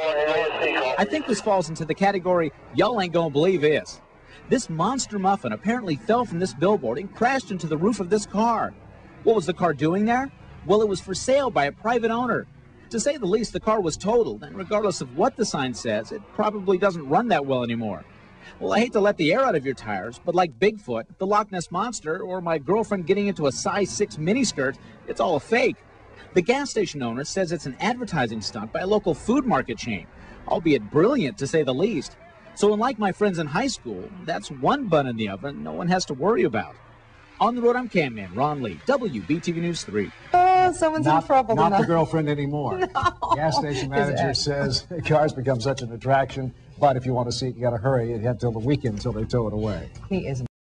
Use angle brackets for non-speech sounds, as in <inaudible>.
I think this falls into the category y'all ain't gonna believe this. This monster muffin apparently fell from this billboard and crashed into the roof of this car. What was the car doing there? Well, it was for sale by a private owner. To say the least, the car was totaled, and regardless of what the sign says, it probably doesn't run that well anymore. Well, I hate to let the air out of your tires, but like Bigfoot, the Loch Ness Monster, or my girlfriend getting into a size 6 miniskirt, it's all a fake. The gas station owner says it's an advertising stunt by a local food market chain, albeit brilliant to say the least. So, unlike my friends in high school, that's one bun in the oven no one has to worry about. On the road, I'm Cam Man, Ron Lee, WBTV News 3. Oh, someone's not, in trouble. Not tonight. the girlfriend anymore. <laughs> No. Gas station manager says <laughs> cars become such an attraction, but if you want to see it, you got to hurry. You have till the weekend until they tow it away. He is